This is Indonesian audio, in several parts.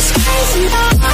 It's crazy.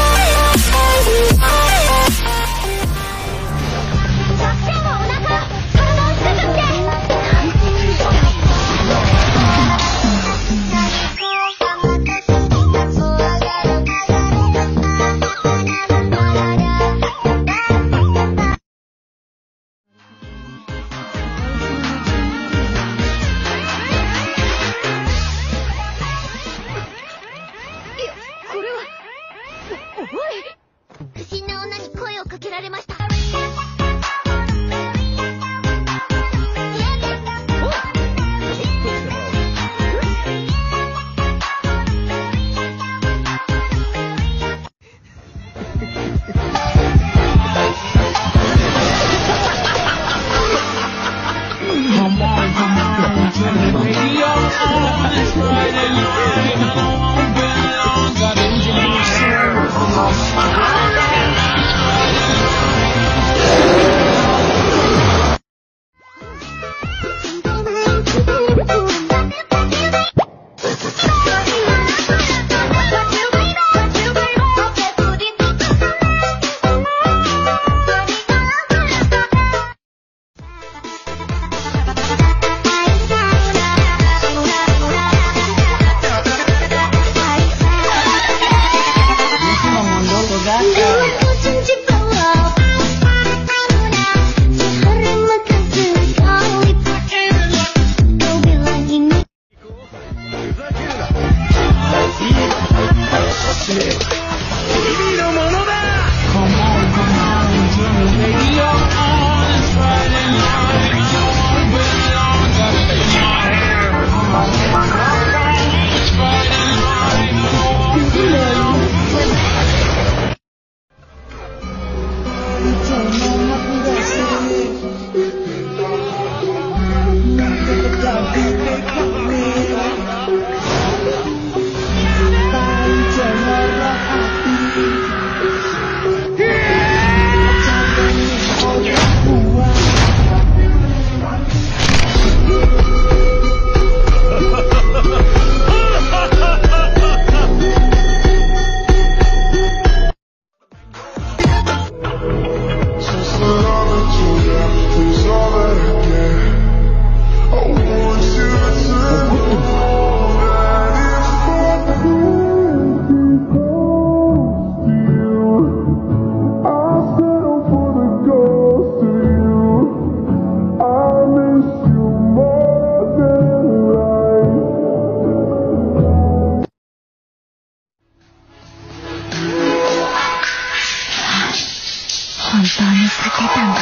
当に避けたんだ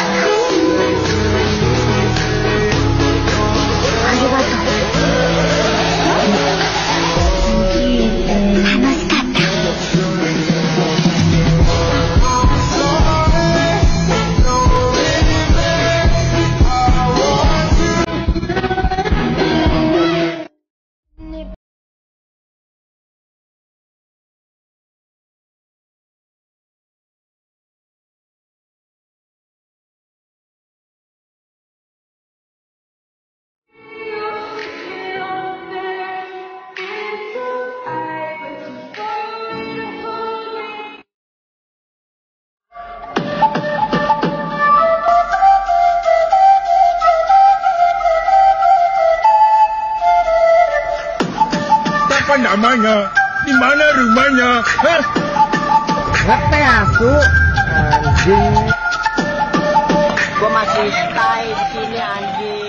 な Siapa namanya? Di mana rumahnya? Hah? Ngerti aku Anjing Gua masih stay di sini anjing